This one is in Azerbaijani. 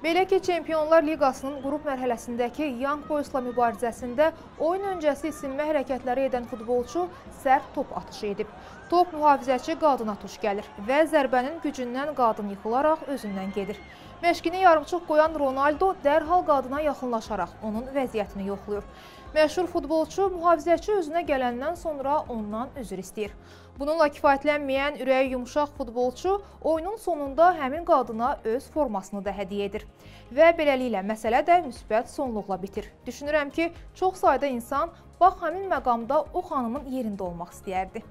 Belə ki, Çempionlar Liqasının qrup mərhələsindəki Young Boysla mübarizəsində oyun öncəsi isinmə hərəkətləri edən futbolçu sərt top atışı edib. Top mühafizəçi qadına tuş gəlir və zərbənin gücündən qadın yıxılaraq özündən gedir. Məşqini yarımçıq qoyan Ronaldo dərhal qadına yaxınlaşaraq onun vəziyyətini yoxlayır. Məşhur futbolçu mühafizəçi özünə gələndən sonra ondan üzr istəyir. Bununla kifayətlənməyən ürəyi yumşaq futbolçu oyunun sonunda həmin qadına öz formasını da hədiyyə edir. Və beləliklə məsələ də müsbət sonluqla bitir. Düşünürəm ki, çox sayda insan bax həmin məqamda o xanımın yerində olmaq istəyərdi.